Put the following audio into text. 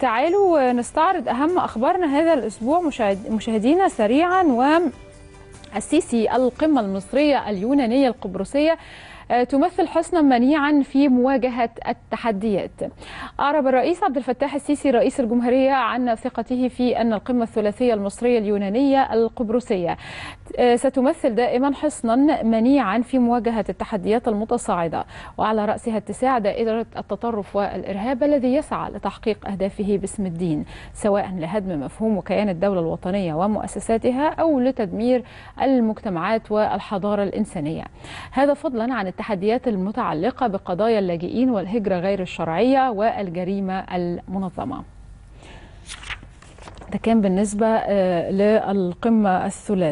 تعالوا نستعرض أهم أخبارنا هذا الأسبوع. مشاهد- مشاهدينا سريعا والسيسي القمة المصرية اليونانية القبرصية تمثل حسنا منيعا في مواجهة التحديات. أعرب الرئيس عبد الفتاح السيسي رئيس الجمهورية عن ثقته في أن القمة الثلاثية المصرية اليونانية القبرصية آه، ستمثل دائما حصنا منيعا في مواجهة التحديات المتصاعدة. وعلى رأسها اتساع دائرة التطرف والإرهاب الذي يسعى لتحقيق أهدافه باسم الدين سواء لهدم مفهوم وكيان الدولة الوطنية ومؤسساتها أو لتدمير المجتمعات والحضارة الإنسانية. هذا فضلا عن التحديات المتعلقة بقضايا اللاجئين والهجرة غير الشرعية والجريمة المنظمة. ده كان بالنسبة آه، للقمة الثلاثية.